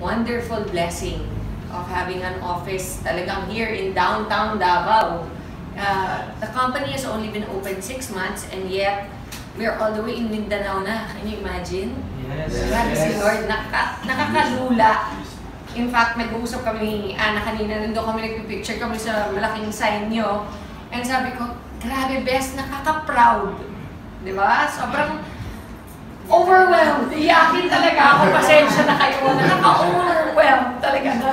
wonderful blessing of having an office talagang here in downtown Davao. Uh, the company has only been open six months and yet we're all the way in Mindanao na. Can you imagine? Yes. Grabe si Lord, naka, nakakalula. In fact, nag-uusap kami ni Ana kanina, nandun kami nagpipicture kami sa malaking sign nyo. And sabi ko, grabe best, nakaka-proud. Di ba? Sobrang overwhelmed. Iyakin talaga ako. Pasensya na kayo. Nakaka-overwhelmed talaga na.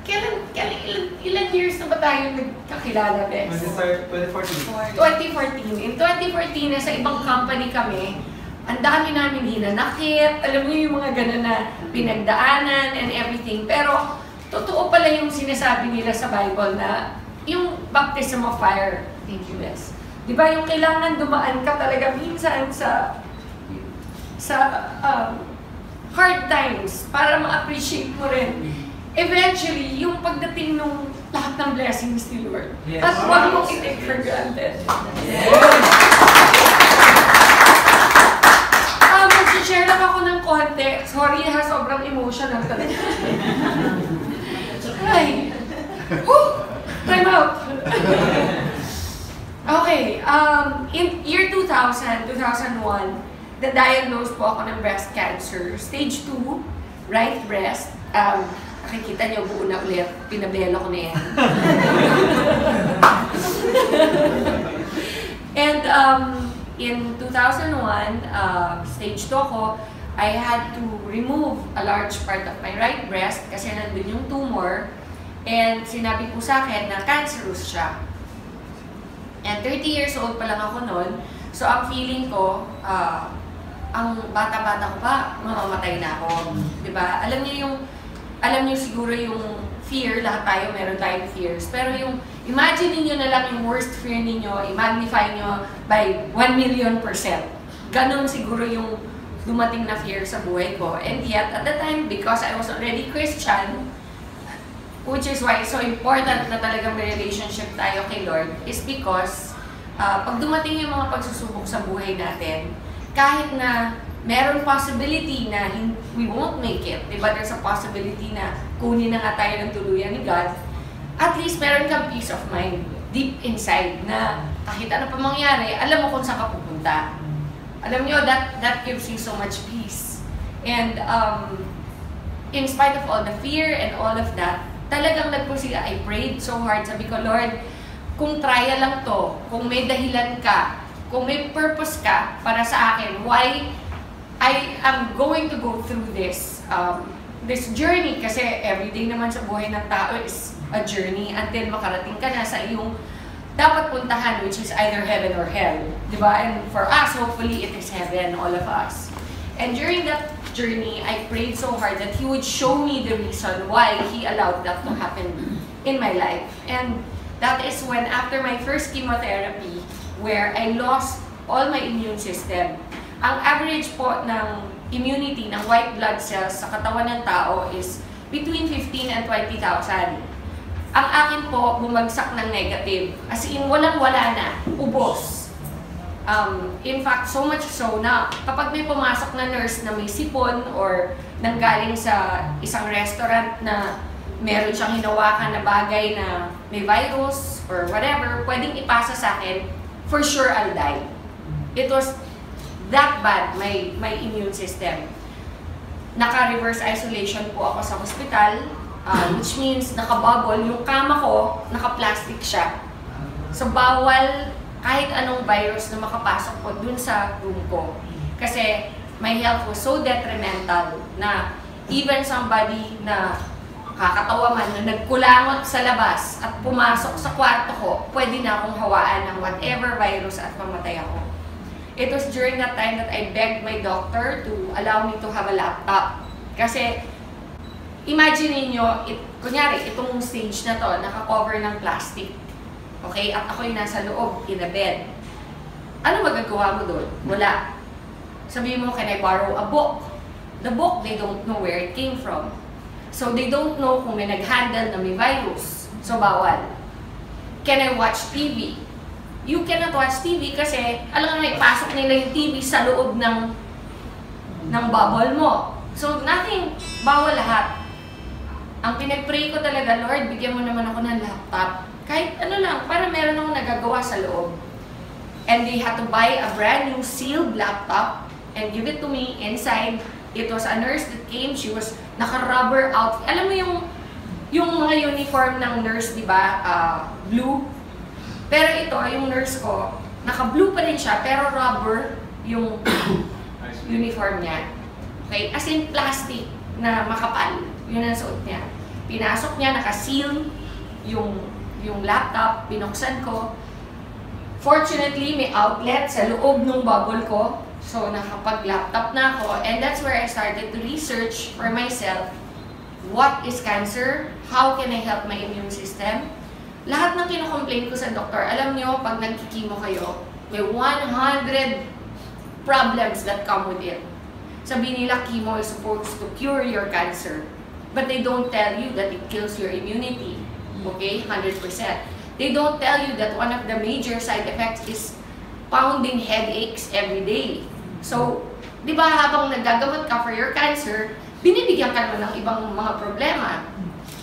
Kailan, kailan, ilan, ilan years na ba tayo nagkakilala, Bes? 2014. 2014. In 2014, nasa ibang company kami, ang dami namin hinanakit, alam niyo yung mga ganun na pinagdaanan and everything. Pero, totoo pala yung sinasabi nila sa Bible na yung baptism of fire. Thank you, Wes. Di ba yung kailangan dumaan ka talaga minsan sa sa um, hard times para ma-appreciate mo rin. Eventually, yung pagdating nung lahat ng blessings ni Lord. Yes. At huwag mong i-take for granted. Ah, mag-share lang ako ng konti. Sorry ha, sobrang emotional talaga. Ay. Whew! Time out. okay, um, in year 2000, 2001, na-diagnose po ako ng breast cancer. Stage 2, right breast. Um, nakikita niyo, buo na ulit. Pinabelo ko na yan. And um, in 2001, uh, stage 2 ako, I had to remove a large part of my right breast kasi nandun yung tumor. And sinabi po sa akin na cancerous siya. And 30 years old pa lang ako noon. So ang feeling ko, uh, ang bata-bata ko pa, mamamatay na ako. 'Di ba? Alam niyo yung, alam niyo siguro yung fear, lahat tayo meron tayong fears. Pero yung, imagine niyo na lang yung worst fear ninyo, i-magnify niyo by 1 million percent. Ganon siguro yung dumating na fear sa buhay ko. And yet, at the time, because I was already Christian, which is why it's so important na talagang may relationship tayo kay Lord, is because uh, pag dumating yung mga pagsusubok sa buhay natin, kahit na meron possibility na we won't make it, di ba? There's a possibility na kunin na nga tayo ng tuluyan ni God, at least meron kang peace of mind deep inside na kahit ano pa mangyari, alam mo kung saan ka pupunta. Alam nyo, that, that gives you so much peace. And um, in spite of all the fear and all of that, talagang nagpursige. I prayed so hard. Sabi ko, Lord, kung trial lang to, kung may dahilan ka, kung may purpose ka para sa akin, why I am going to go through this um, this journey kasi everyday naman sa buhay ng tao is a journey until makarating ka na sa iyong dapat puntahan which is either heaven or hell. Di ba? And for us, hopefully, it is heaven, all of us. And during that journey, I prayed so hard that He would show me the reason why He allowed that to happen in my life. And that is when after my first chemotherapy, where I lost all my immune system, ang average po ng immunity ng white blood cells sa katawan ng tao is between 15 and 20,000. Ang akin po, bumagsak ng negative. As in, walang-wala na. Ubos. Um, in fact, so much so na kapag may pumasok na nurse na may sipon or nanggaling sa isang restaurant na meron siyang hinawakan na bagay na may virus or whatever, pwedeng ipasa sa akin, for sure I'll die. It was that bad, my, my immune system. Naka-reverse isolation po ako sa hospital, uh, which means naka-bubble. Yung kama ko, naka-plastic siya. So, bawal kahit anong virus na makapasok po dun sa room ko. Kasi my health was so detrimental na even somebody na kakatawa man na nagkulangot sa labas at pumasok sa kwarto ko, pwede na akong hawaan ng whatever virus at mamatay ako. It was during that time that I begged my doctor to allow me to have a laptop. Kasi, imagine niyo it, kunyari, itong stage na to, naka-cover ng plastic. Okay? At ako yung nasa loob, in a bed. Ano magagawa mo doon? Wala. Sabihin mo, can I borrow a book? The book, they don't know where it came from. So, they don't know kung may nag-handle na may virus. So, bawal. Can I watch TV? You cannot watch TV kasi, alam nga, ipasok nila yung TV sa loob ng ng bubble mo. So, nothing, bawal lahat. Ang pinag-pray ko talaga, Lord, bigyan mo naman ako ng laptop. Kahit ano lang, para meron akong nagagawa sa loob. And they had to buy a brand new sealed laptop and give it to me inside. It was a nurse that came. She was naka-rubber outfit. Alam mo yung yung mga uniform ng nurse, di ba, uh, blue. Pero ito, yung nurse ko, naka-blue pa rin siya, pero rubber yung uniform niya. Okay? As in plastic na makapal. Yun ang suot niya. Pinasok niya, naka-seal yung, yung laptop, binuksan ko. Fortunately, may outlet sa loob ng bubble ko. So, nakapag-laptop na ako. And that's where I started to research for myself what is cancer, how can I help my immune system. Lahat ng kinocomplain ko sa doktor, alam niyo, pag nagkikimo kayo, may 100 problems that come with it. Sabi nila, chemo is supposed to cure your cancer. But they don't tell you that it kills your immunity. Okay? 100%. They don't tell you that one of the major side effects is pounding headaches every day. So, di ba habang nagagamot ka for your cancer, binibigyan ka naman ng ibang mga problema.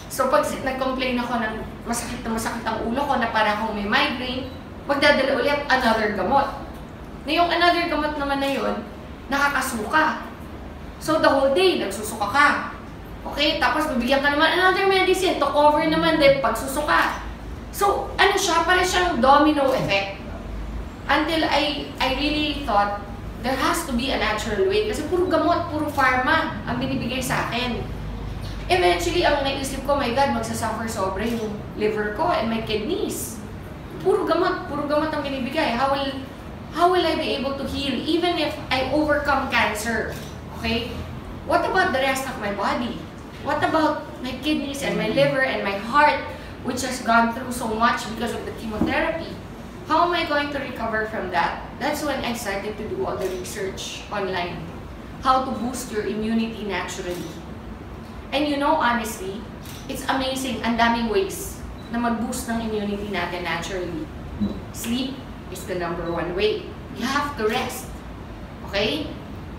So, pag nag-complain ako ng masakit na masakit ang ulo ko na para akong may migraine, magdadala ulit another gamot. Na yung another gamot naman na yun, nakakasuka. So, the whole day, nagsusuka ka. Okay? Tapos, bibigyan ka naman another medicine to cover naman din pagsusuka. So, ano siya? Para siyang domino effect. Until I, I really thought, there has to be a natural way. Kasi puro gamot, puro pharma ang binibigay sa akin. Eventually, ang naisip ko, my God, magsasuffer sobra yung liver ko and my kidneys. Puro gamot, puro gamot ang binibigay. How will, how will I be able to heal even if I overcome cancer? Okay? What about the rest of my body? What about my kidneys and my mm. liver and my heart, which has gone through so much because of the chemotherapy? How am I going to recover from that? That's when I started to do all the research online. How to boost your immunity naturally. And you know, honestly, it's amazing. Ang daming ways na mag-boost ng immunity natin naturally. Sleep is the number one way. You have to rest. Okay?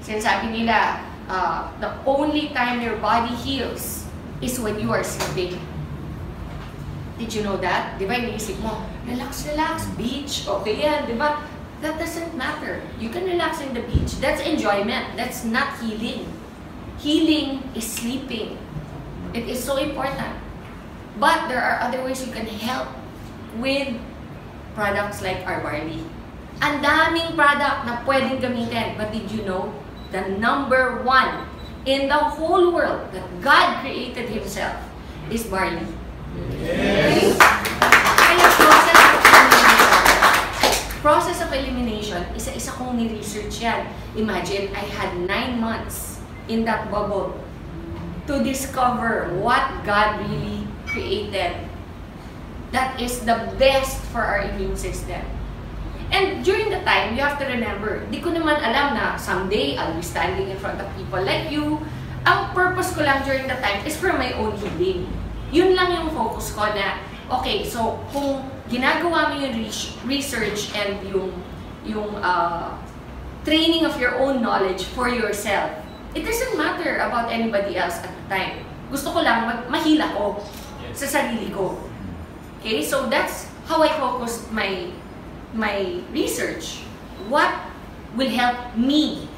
Sinasabi nila, uh, the only time your body heals is when you are sleeping. Did you know that? Di ba, iniisip mo, relax, relax, beach, okay yan, di ba? That doesn't matter. You can relax in the beach. That's enjoyment. That's not healing. Healing is sleeping. It is so important. But there are other ways you can help with products like our barley. Ang daming product na pwedeng gamitin. But did you know? The number one in the whole world that God created Himself is barley. Yes. Process of elimination, isa-isa kong ni-research yan. Imagine, I had nine months in that bubble to discover what God really created that is the best for our immune system. And during the time, you have to remember, di ko naman alam na someday I'll be standing in front of people like you. Ang purpose ko lang during the time is for my own healing. Yun lang yung focus ko na, okay, so kung ginagawa mo yung research and yung, yung uh, training of your own knowledge for yourself, it doesn't matter about anybody else at the time. Gusto ko lang mag mahila ko sa sarili ko. Okay, so that's how I focus my my research. What will help me?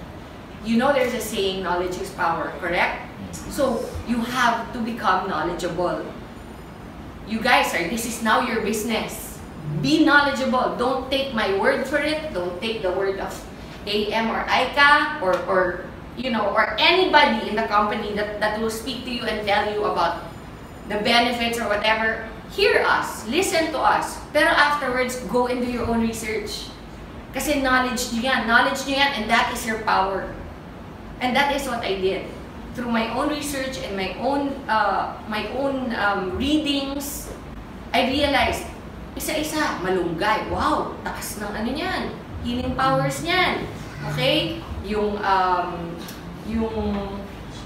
You know there's a saying, knowledge is power, correct? So, you have to become knowledgeable. You guys are, this is now your business. Be knowledgeable. Don't take my word for it. Don't take the word of AM or ICA or, or you know, or anybody in the company that, that will speak to you and tell you about the benefits or whatever. Hear us. Listen to us. Pero afterwards, go and do your own research. Kasi knowledge nyo. Knowledge nyo and that is your power. And that is what I did. Through my own research and my own uh, my own um, readings, I realized, isa-isa, malunggay. Wow, taas ng ano niyan. Healing powers niyan. Okay? Yung, um, yung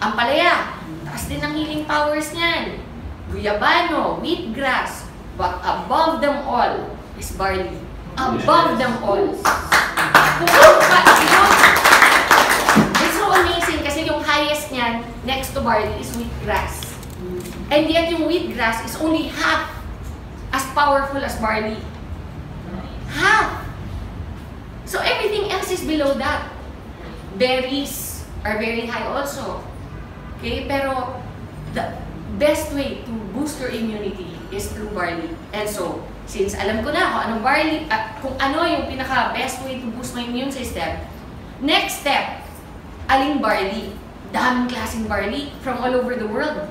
ampalaya, taas din ng healing powers niyan. Guyabano, wheatgrass, but above them all is barley. Above them all. Kung, niyan, next to barley, is wheatgrass. And yet yung wheatgrass is only half as powerful as barley. Half! So everything else is below that. Berries are very high also. Okay, pero the best way to boost your immunity is through barley. And so, since alam ko na kung anong barley, uh, kung ano yung pinaka best way to boost my immune system, next step, aling barley. Daming klaseng barley from all over the world.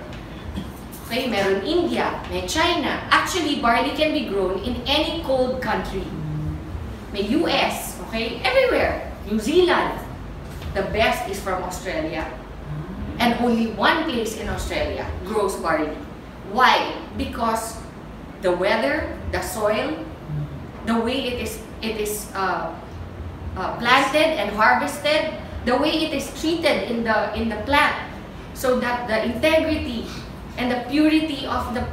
Okay, meron India, may China. Actually, barley can be grown in any cold country. May US, okay, everywhere. New Zealand. The best is from Australia. And only one place in Australia grows barley. Why? Because the weather, the soil, the way it is it is uh, uh, planted and harvested, the way it is treated in the in the plant, so that the integrity and the purity of the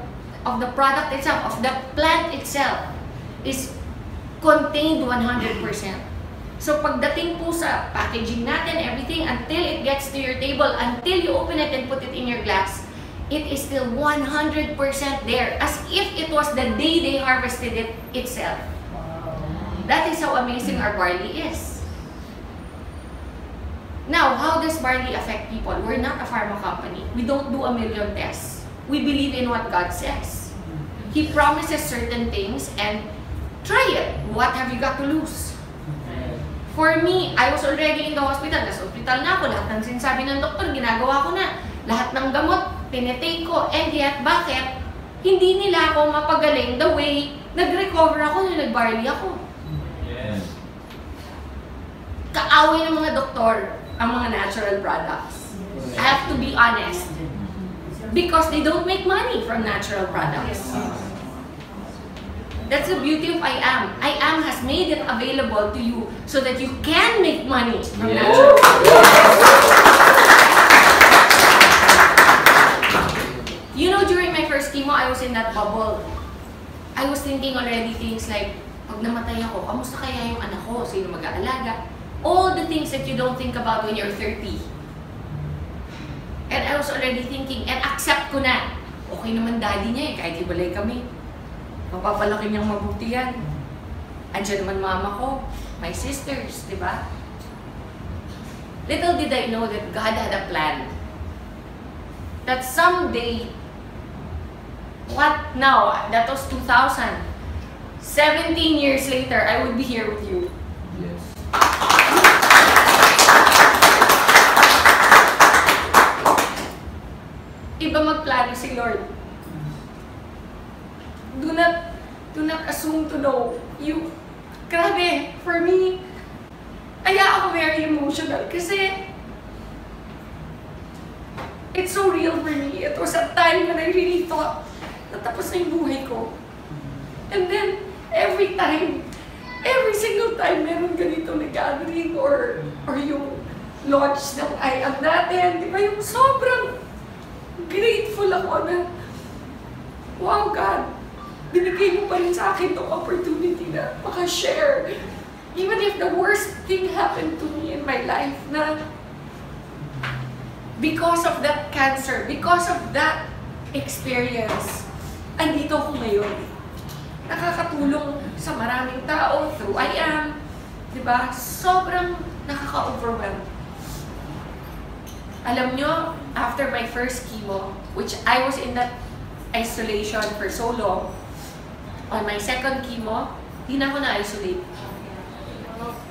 of the product itself, of the plant itself, is contained 100%. So pagdating po sa packaging natin, everything, until it gets to your table, until you open it and put it in your glass, it is still 100% there, as if it was the day they harvested it itself. That is how amazing our barley is. Now, how does barley affect people? We're not a pharma company. We don't do a million tests. We believe in what God says. He promises certain things and try it. What have you got to lose? For me, I was already in the hospital. Nasa hospital na ako. Lahat ng sinasabi ng doktor, ginagawa ko na. Lahat ng gamot, tinetake ko. And yet, bakit? Hindi nila ako mapagaling the way nag-recover ako nung nag-barley ako. Yes. Kaaway ng mga doktor ang mga natural products. I have to be honest. Because they don't make money from natural products. That's the beauty of I Am. I Am has made it available to you so that you can make money from Yes. natural You know, during my first chemo, I was in that bubble. I was thinking already things like, pag namatay ako, kamusta kaya yung anak ko? Sino mag-aalaga? All the things that you don't think about when you're 30. And I was already thinking, and accept ko na, okay naman daddy niya eh, kahit ibalay kami. Mapapalaki niyang mabuti yan. Andiyan naman mama ko, my sisters, di ba? Little did I know that God had a plan. That someday, what now? That was 2000. 17 years later, I would be here with you. Yes. Iba magplano si Lord. Do not, do not assume to know. You, grabe, for me, kaya ako very emotional kasi it's so real for me. It was a time when I really thought natapos na yung buhay ko. And then, every time, every single time meron ganito na gathering or, or yung launch ng I am natin, di ba yung sobrang grateful ako na, wow God, binigay mo pa rin sa akin tong opportunity na makashare. Even if the worst thing happened to me in my life na because of that cancer, because of that experience, andito ako ngayon. Nakakatulong sa maraming tao through I am. Di ba? Sobrang nakaka-overwhelm. Alam nyo, after my first chemo, which I was in that isolation for so long, on my second chemo, di na ako na-isolate.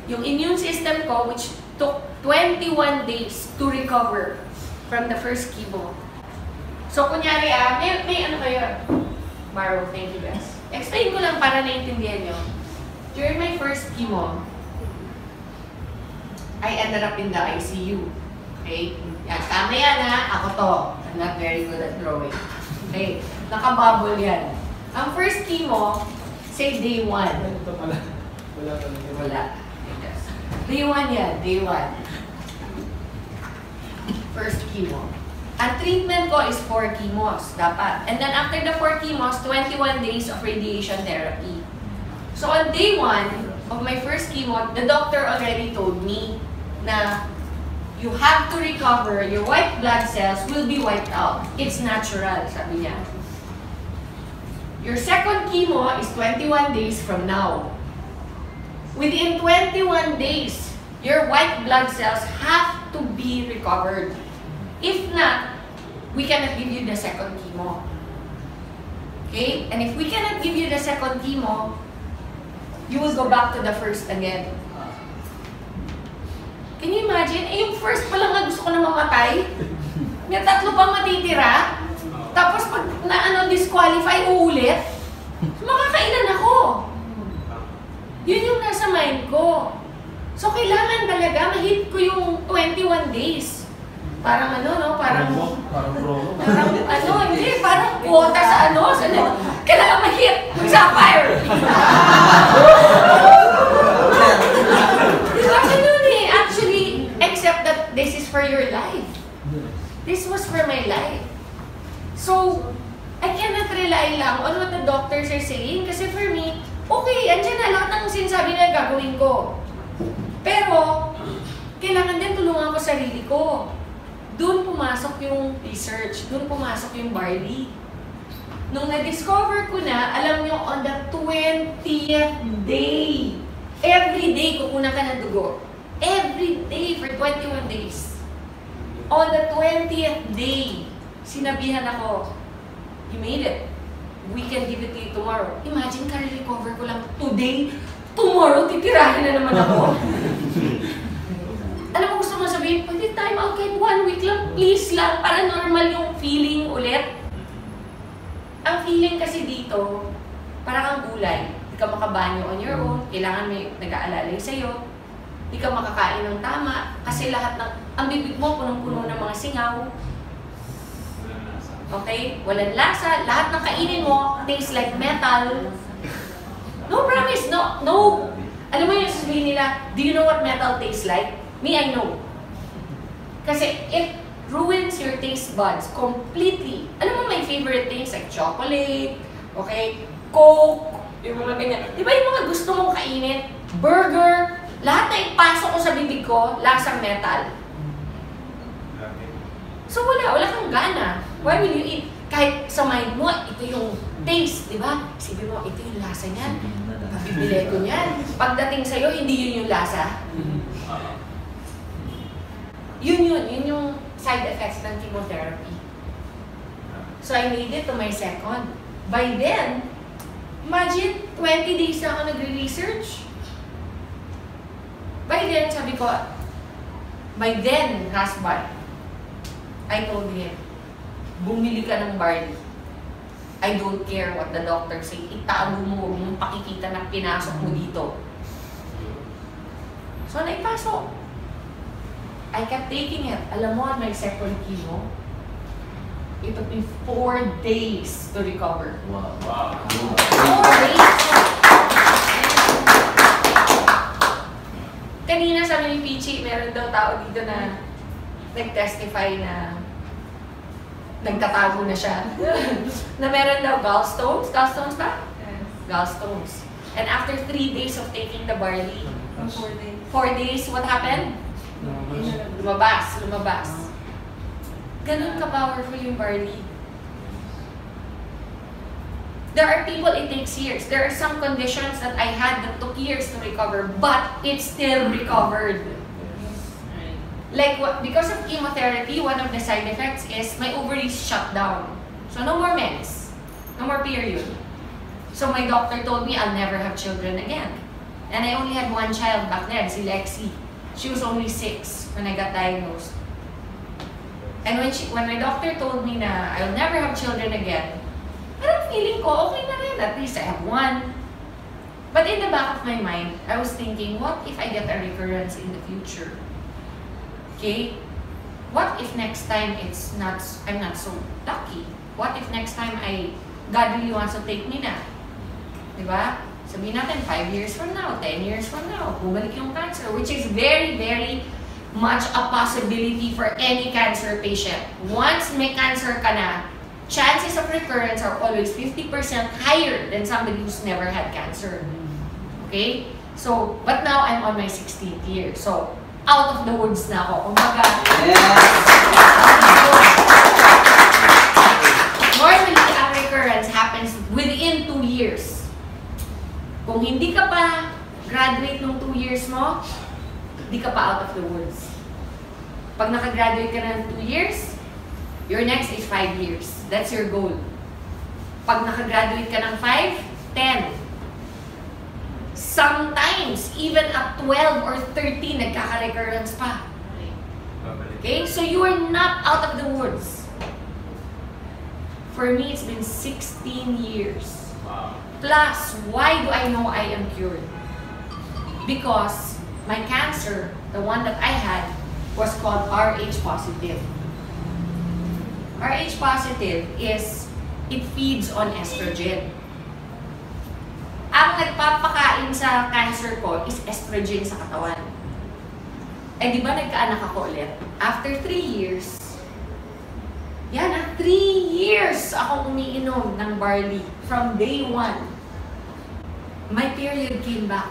Yung immune system ko, which took 21 days to recover from the first chemo. So, kunyari ah, may, may ano kayo? Maro, thank you guys. Explain ko lang para naiintindihan nyo. During my first chemo, I ended up in the ICU. Okay? Yan, tama yan ha. Ako to. I'm not very good at drawing. Okay? Nakabubble yan. Ang first chemo, say day 1. Ito pala. Wala pala. Wala. Day 1 yan. Day 1. First chemo. Ang treatment ko is 4 chemos, dapat. And then after the 4 chemos, 21 days of radiation therapy. So on day 1 of my first chemo, the doctor already told me na you have to recover, your white blood cells will be wiped out. It's natural, sabi niya. Your second chemo is 21 days from now. Within 21 days, your white blood cells have to be recovered. If not, we cannot give you the second chemo. Okay? And if we cannot give you the second chemo, you will go back to the first again. Can you imagine? Eh, yung first pa lang na gusto ko na mamatay. May tatlo pang matitira. Tapos pag na ano, disqualify, uulit. Makakailan ako. Yun yung nasa mind ko. So, kailangan talaga ma-hit ko yung 21 days. Parang ano, no? Parang, Parang parang ano, hindi, parang quota sa ano. Sa, kailangan ma-hit. Sapphire. Diba ganun eh? Actually, except that this is for your life. Was for my life. So, I cannot rely lang on what the doctors are saying kasi for me, okay, andyan na lahat ng sinasabi na gagawin ko. Pero, kailangan din tulungan ko sarili ko. Doon pumasok yung research, doon pumasok yung barley. Nung na-discover ko na, alam nyo, on the 20th day, every day kukunan ka ng dugo. Every day for 21 days. On the 20th day, sinabihan ako, you made it. We can give it to you tomorrow. Imagine, ka-recover ko lang today. Tomorrow, titirahin na naman ako. Alam mo, gusto mo sabihin, pwede time out kahit one week lang, please lang, para normal yung feeling ulit. Ang feeling kasi dito, parang kang gulay. Hindi ka makabanyo on your own, kailangan may nag-aalalay sa'yo. Hindi ka makakain ng tama, kasi lahat ng, ang bibig mo punong-puno ng mga singaw. Okay? Walang lasa, lahat ng kainin mo tastes like metal. No promise, no, no. Alam mo yung sasabihin nila, do you know what metal tastes like? Me, I know. Kasi it ruins your taste buds completely. Alam mo, my favorite things like chocolate, okay, Coke, yung mga ganyan. Di ba yung mga gusto mong kainin? Burger, lahat na ipasok ko sa bibig ko, lasang metal. So wala, wala kang gana. Why will you eat? Kahit sa mind mo, ito yung taste, di ba? Sabi mo, ito yung lasa niyan. Pabibili ko niyan. Pagdating sa'yo, hindi yun yung lasa. Yun yun, yun yung side effects ng chemotherapy. So I made it to my second. By then, imagine, 20 days na ako nagre-research. By then, sabi ko, by then, husband, I told him, bumili ka ng barley. I don't care what the doctor say. Itago mo, huwag mong pakikita na pinasok mo dito. So, naipasok. I kept taking it. Alam mo, on my second chemo, it took me four days to recover. Wow. Four days! Kanina sabi ni Pichi, meron daw tao dito na nag-testify na nagtatago na siya. na meron daw gallstones. Gallstones ba? Gallstones. And after three days of taking the barley, Four days. four days, what happened? Lumabas, lumabas. Ganun ka-powerful yung barley. There are people it takes years. There are some conditions that I had that took years to recover, but it still recovered. Like, what, because of chemotherapy, one of the side effects is my ovaries shut down. So, no more mens. No more period. So, my doctor told me I'll never have children again. And I only had one child back then, si Lexi. She was only six when I got diagnosed. And when she, when my doctor told me na I'll never have children again, feeling ko, okay na rin. At least I have one. But in the back of my mind, I was thinking, what if I get a recurrence in the future? Okay? What if next time it's not, I'm not so lucky? What if next time I, God really wants to take me na? Diba? Sabihin natin, 5 years from now, 10 years from now, bumalik yung cancer, which is very, very much a possibility for any cancer patient. Once may cancer ka na, chances of recurrence are always 50% higher than somebody who's never had cancer. Okay? So, but now I'm on my 16th year. So, out of the woods na ako. Oh Kumbaga, normally, ang recurrence happens within two years. Kung hindi ka pa graduate nung two years mo, hindi ka pa out of the woods. Pag nakagraduate ka ng two years, your next is five years. That's your goal. Pag nakagraduate ka ng five, 10. Sometimes, even at 12 or 13, nagkaka-recurrence pa. Okay? So you are not out of the woods. For me, it's been 16 years. Plus, why do I know I am cured? Because my cancer, the one that I had, was called RH positive. RH positive is, it feeds on estrogen. Ang nagpapakain sa cancer ko is estrogen sa katawan. Eh di ba nagkaanak ako ulit? After 3 years, yan ah, 3 years akong umiinom ng barley from day 1. My period came back.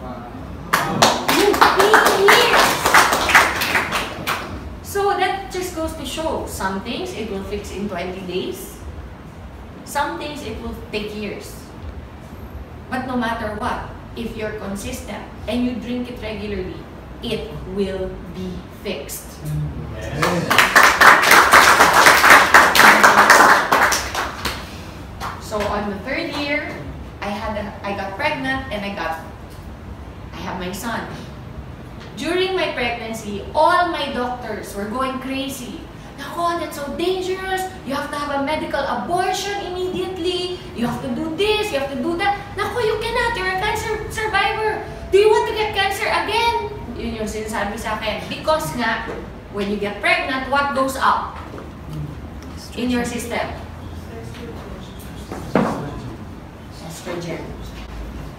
Wow. Three years! So that just goes to show, some things it will fix in 20 days. Some things it will take years. But no matter what, if you're consistent and you drink it regularly, it will be fixed. So on the third year, I had a, I got pregnant and I got I have my son. During my pregnancy, all my doctors were going crazy. Nako, that's so dangerous. You have to have a medical abortion immediately. You have to do this, you have to do that. Nako, you cannot. You're a cancer survivor. Do you want to get cancer again? Yun yung sinasabi sa akin. Because nga, when you get pregnant, what goes up in your system? Estrogen.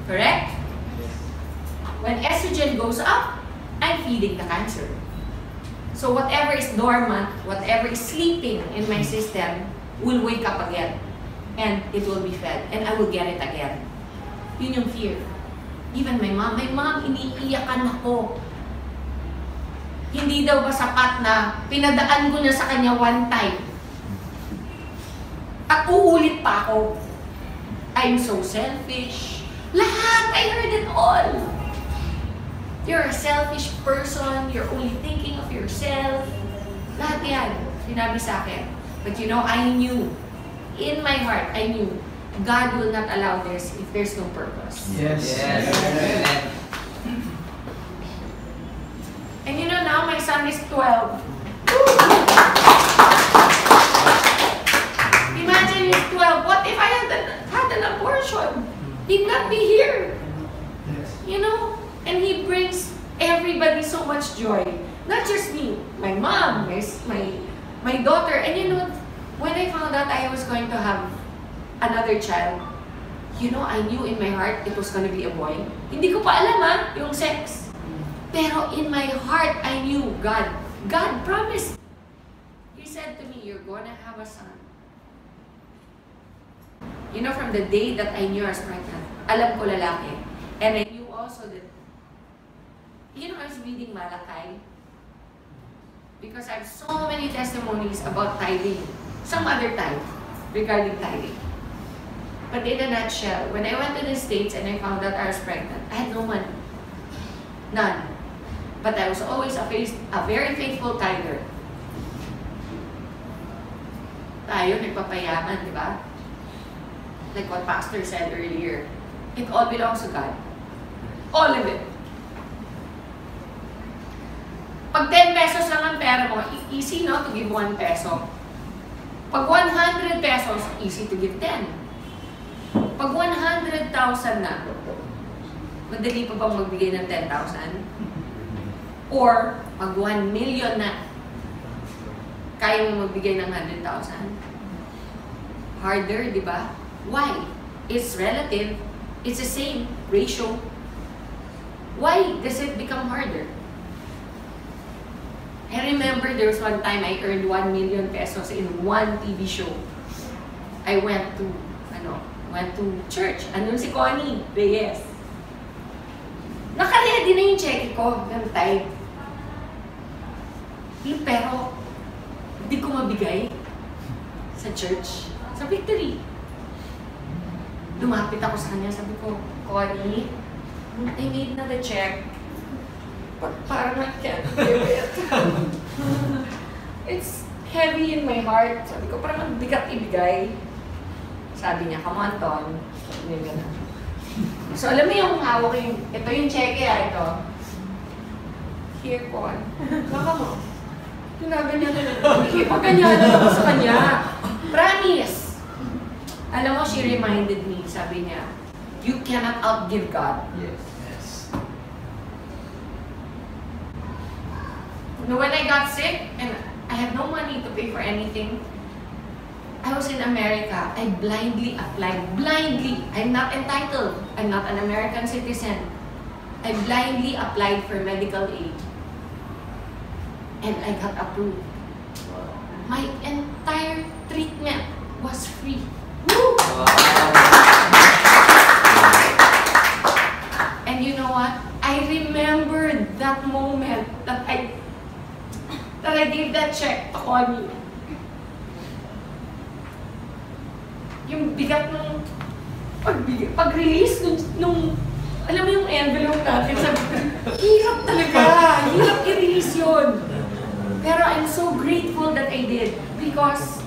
Correct? When estrogen goes up, I'm feeding the cancer. So whatever is dormant, whatever is sleeping in my system will wake up again. And it will be fed. And I will get it again. Yun yung fear. Even my mom, my mom, iniiyakan ako. Hindi daw ba sapat na pinadaan ko na sa kanya one time. At uulit pa ako. I'm so selfish. Lahat! I heard it all! You're a selfish person. You're only thinking of yourself. Lahat yan. Sinabi sa akin. But you know, I knew. In my heart, I knew. God will not allow this if there's no purpose. Yes. Yes. And you know, now my son is 12. Imagine he's 12. What if I had had an abortion? He'd not be here. Yes. You know? And he brings everybody so much joy. Not just me, my mom, my, my, my daughter. And you know, when I found out I was going to have another child, you know, I knew in my heart it was going to be a boy. Hindi ko pa alam ah, yung sex. Pero in my heart, I knew God. God promised. He said to me, you're gonna have a son. You know, from the day that I knew I was pregnant, alam ko lalaki. And I knew also that, you know, I was reading Malachi. Because I have so many testimonies about tithing. Some other time regarding tithing. But in a nutshell, when I went to the States and I found out I was pregnant, I had no money. None. But I was always a, face, a very faithful tither. Tayo, nagpapayaman, di ba? Like what Pastor said earlier. It all belongs to God. All of it. Pag 10 pesos lang ang pera mo, easy no to give 1 peso. Pag 100 pesos, easy to give 10. Pag 100,000 na, madali pa bang magbigay ng 10,000? Or, pag 1 million na, kaya mo magbigay ng 100,000? Harder, di ba? Why? It's relative. It's the same ratio. Why does it become harder? I remember there was one time I earned 1 million pesos in one TV show. I went to, ano, went to church. Andun si Connie Reyes. Naka-ready na yung check ko ng tithe. Eh, Pero, hindi ko mabigay sa church. Sa victory. Lumapit ako sa kanya, sabi ko, Connie, I made na the check. But parang I can't it. It's heavy in my heart. Sabi ko, parang ang bigat ibigay. Sabi niya, come on, Ton. So, alam mo yung hawak yung, ito yung cheque ah, ito. Here, Con. Baka mo. Ginaganyan na lang. Ipaganyanan ako sa kanya. Promise. Alam mo, she reminded me, sabi niya, you cannot outgive God. Yes. No, when I got sick and I had no money to pay for anything, I was in America. I blindly applied. Blindly. I'm not entitled. I'm not an American citizen. I blindly applied for medical aid. And I got approved. My entire treatment was free. Woo! And you know what? I remembered that moment that I gave that check to Connie. Yung bigat ng pagbigay, pag-release nung, nung alam mo yung envelope natin, sabi hirap talaga, hirap i-release yun. Pero I'm so grateful that I did because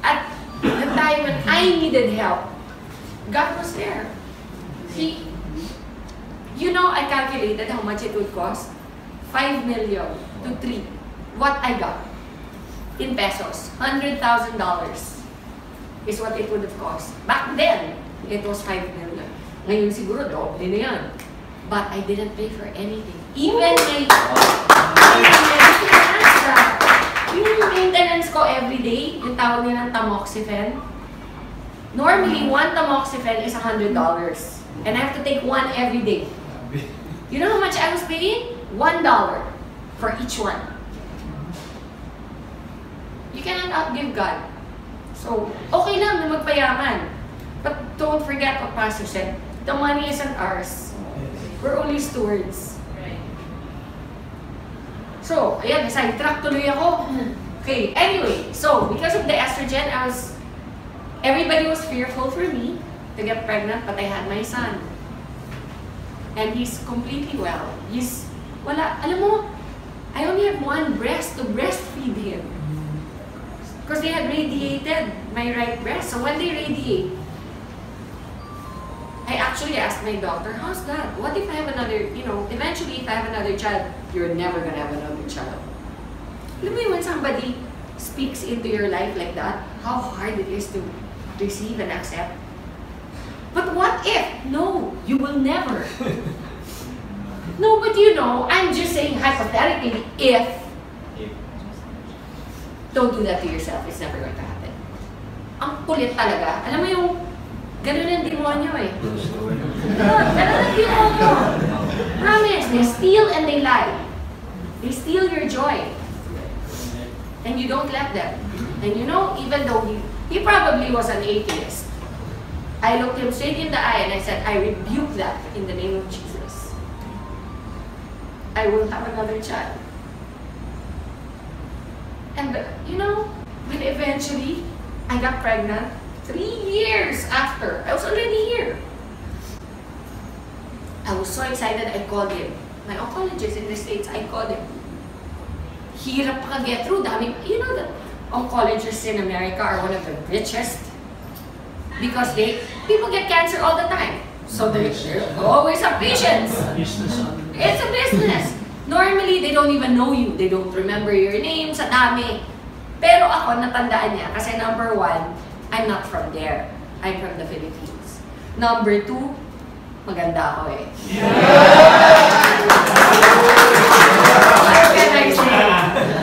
at the time when I needed help, God was there. He, you know, I calculated how much it would cost. 5 million to 3. What I got in pesos, $100,000 is what it would have cost. Back then, it was 5 million. Ngayon siguro, doble na yan. But I didn't pay for anything. Even my, oh, even my finance, yung maintenance ko every day, yung tawag nilang tamoxifen, normally, mm. one tamoxifen is $100. And I have to take one every day. You know how much I was paying? One dollar for each one. You cannot outgive God. So, okay lang na magpayaman. But don't forget what Pastor said. The money isn't ours. We're only stewards. So, ayan, sidetrack tuloy ako. Okay, anyway, so because of the estrogen, I was, everybody was fearful for me to get pregnant, but I had my son. And he's completely well. He's, wala, alam mo, I only have one breast to breastfeed him. Because they had radiated my right breast. So when they radiate, I actually asked my doctor, how's that? What if I have another, you know, eventually if I have another child, you're never gonna have another child. Mo yun, when somebody speaks into your life like that, how hard it is to receive and accept. But what if? No, you will never. no, but you know, I'm just saying hypothetically, if don't do that to yourself, it's never going to happen. Ang kulit talaga. Alam mo yung, ganun ang demonyo eh. Ganun, ang demonyo. Promise, they steal and they lie. They steal your joy. And you don't let them. And you know, even though he, he probably was an atheist, I looked him straight in the eye and I said, I rebuke that in the name of Jesus. I will have another child. And you know, when eventually I got pregnant, three years after, I was already here. I was so excited, I called him. My oncologist in the States, I called him. Hirap pa get through. Dami, you know that oncologists in America are one of the richest because they people get cancer all the time. So they they always have patients. It's a business. Normally, they don't even know you. They don't remember your name sa dami. Pero ako, natandaan niya. Kasi number one, I'm not from there. I'm from the Philippines. Number two, maganda ako eh. What can I say?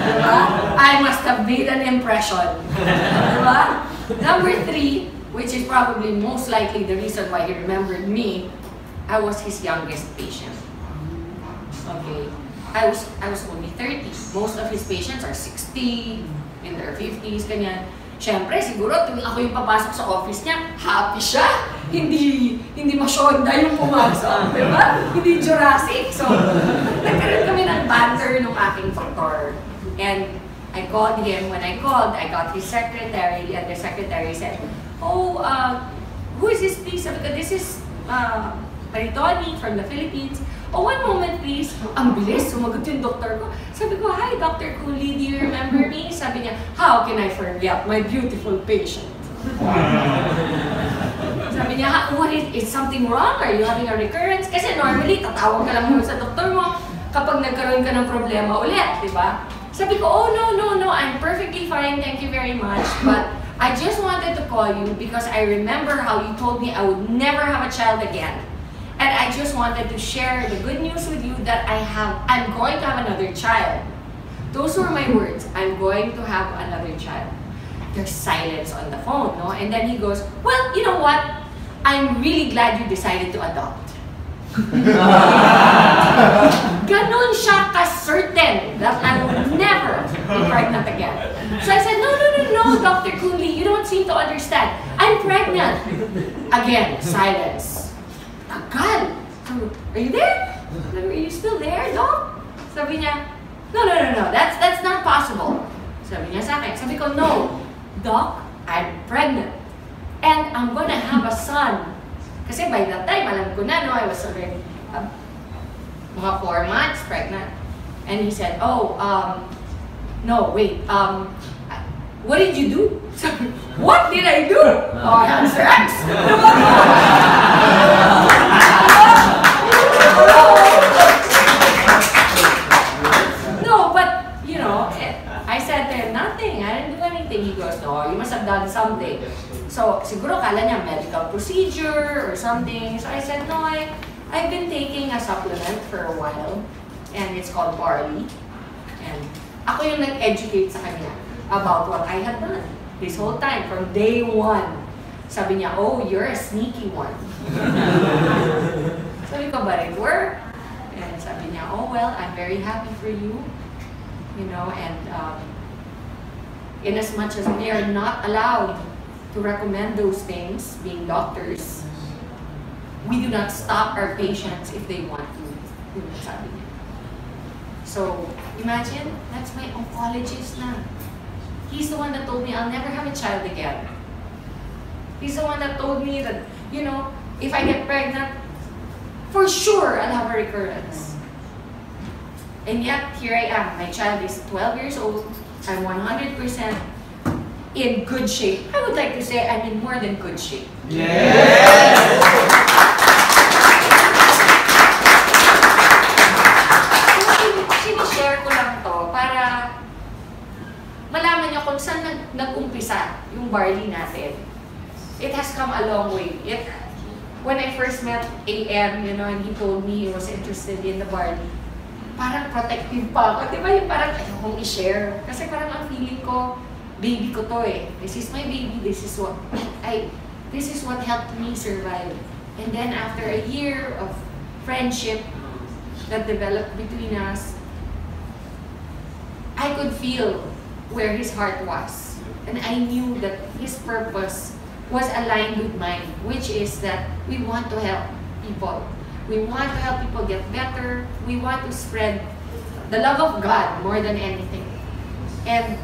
Diba? I must have made an impression. Diba? Number three, which is probably most likely the reason why he remembered me, I was his youngest patient. Okay. I was I was only 30. Most of his patients are 60, in their 50s, ganyan. Siyempre, siguro tuwing ako yung papasok sa office niya, happy siya. Hindi hindi masyonda yung pumasok, di ba? Hindi Jurassic. So, nagkaroon kami ng banter nung aking doktor. And I called him. When I called, I got his secretary, and the secretary said, Oh, uh, who is this, please? Sabi ko, this is uh, Maritoni from the Philippines. Oh, one moment, please. Ang bilis, sumagot yung doktor ko. Sabi ko, Hi, Dr. Cooley, do you remember me? Sabi niya, How can I forget my beautiful patient? Sabi niya, "Ha, what is, is something wrong? Are you having a recurrence? Kasi normally, tatawag ka lang sa doktor mo kapag nagkaroon ka ng problema ulit, di ba? Sabi ko, oh no, no, no, I'm perfectly fine, thank you very much. But I just wanted to call you because I remember how you told me I would never have a child again. And I just wanted to share the good news with you that I have, I'm going to have another child. Those were my words. I'm going to have another child. There's silence on the phone, no? And then he goes, well, you know what? I'm really glad you decided to adopt. Ganon siya ka-certain that I will never be pregnant again. So I said, no, no, no, no, Dr. Cooley, you don't seem to understand. I'm pregnant. Again, silence. Tagal. So, Are you there? Are you still there, Doc? Sabi niya, no, no, no, no, that's, that's not possible. Sabi niya sa akin. Sabi ko, no, Doc, I'm pregnant. And I'm gonna have a son. Kasi by that time, alam ko na, no, I was already uh, mga four months pregnant. And he said, oh, um, no, wait, um, what did you do? What did I do? Oh, I had sex. siguro kala niya medical procedure or something. So I said, no, I, I've been taking a supplement for a while. And it's called barley. And ako yung nag-educate sa kanya about what I had done this whole time from day one. Sabi niya, oh, you're a sneaky one. sabi ko, but it worked. And sabi niya, oh, well, I'm very happy for you. You know, and um, in as much as we are not allowed to recommend those things, being doctors, we do not stop our patients if they want to. Yun ang sabi. So, imagine, that's my oncologist na. He's the one that told me I'll never have a child again. He's the one that told me that, you know, if I get pregnant, for sure I'll have a recurrence. And yet, here I am. My child is 12 years old. I'm 100% in good shape. I would like to say I'm in more than good shape. So, sinishare ko lang to para malaman niyo kung saan nag nag-umpisa yung barley natin. It has come a long way. It, when I first met AM, you know, and he told me he was interested in the barley, parang protective pa ako. Di ba yung parang ayokong i-share? Kasi parang ang feeling ko, baby ko to eh. This is my baby. This is what I this is what helped me survive. And then after a year of friendship that developed between us, I could feel where his heart was. And I knew that his purpose was aligned with mine, which is that we want to help people. We want to help people get better. We want to spread the love of God more than anything. And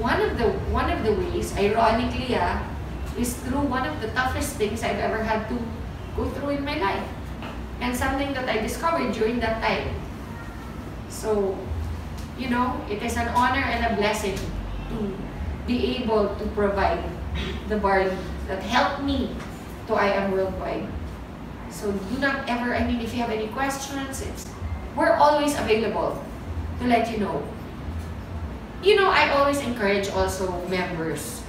one of the one of the ways, ironically, ah, is through one of the toughest things I've ever had to go through in my life. And something that I discovered during that time. So, you know, it is an honor and a blessing to be able to provide the barley that helped me to IAM Worldwide. So do not ever, I mean, if you have any questions, we're always available to let you know. You know, I always encourage also members.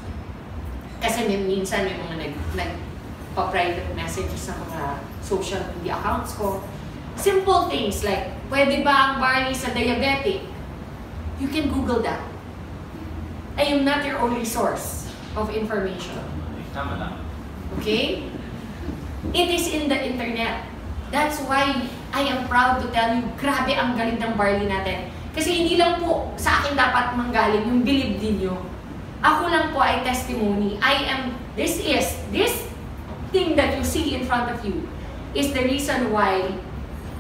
Kasi min- minsan may mga nag, nagpa-private messages sa mga social media accounts ko. Simple things like, pwede ba ang barley sa diabetic? You can Google that. I am not your only source of information. Tama lang. Okay? It is in the internet. That's why I am proud to tell you, grabe ang galing ng barley natin. Kasi hindi lang po sa akin dapat manggaling yung believe din nyo. Ako lang po ay testimony. I am, this is, this thing that you see in front of you is the reason why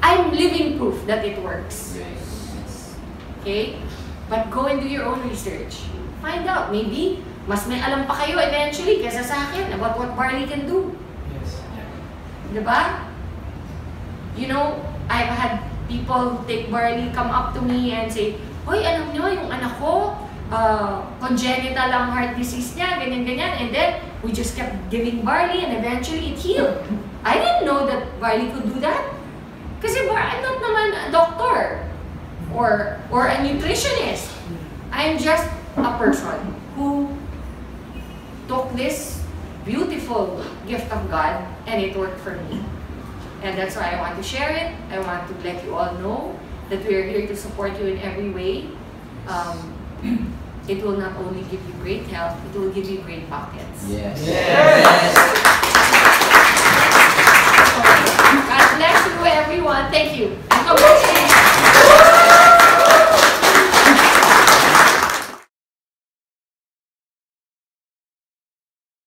I'm living proof that it works. Okay? But go and do your own research. Find out. Maybe, mas may alam pa kayo eventually kesa sa akin about what barley can do. Yes. Diba? You know, I've had people take barley come up to me and say, Hoy, alam nyo, yung anak ko, uh, congenital heart disease niya, ganyan-ganyan. And then, we just kept giving barley and eventually it healed. I didn't know that barley could do that. Kasi bar, I'm not naman a doctor or, or a nutritionist. I'm just a person who took this beautiful gift of God and it worked for me. And that's why I want to share it. I want to let you all know that we are here to support you in every way. Um, it will not only give you great health, it will give you great pockets. Yes. God bless you everyone. Thank you. And congratulations.